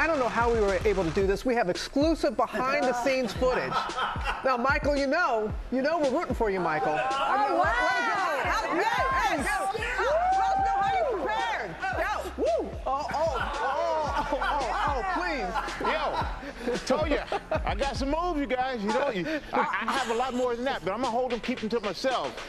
I don't know how we were able to do this. We have exclusive behind the scenes footage. Now, Michael, you know, you know we're rooting for you, Michael. I mean, Oh, wow. let. How- Let you prepared. Go. Woo. Oh, oh, oh, oh, oh, please. Yo, told you, I got some moves, you guys. You know, you, I, I have a lot more than that, but I'm gonna hold them, keep them to myself.